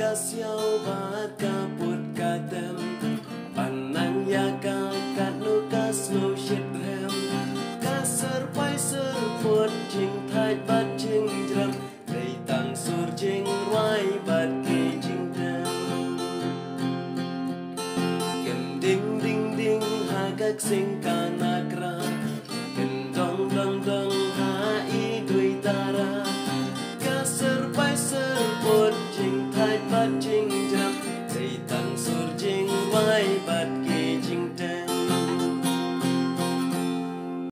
ka siyaw bahat ka put ka tem Panang ya ka kat nu ka snow shit rem. Ka serpai serput jing thai bat jing drum Day tang sur jing roi bat ki jing tem Kem ding ding ding ha các sinh ca but give.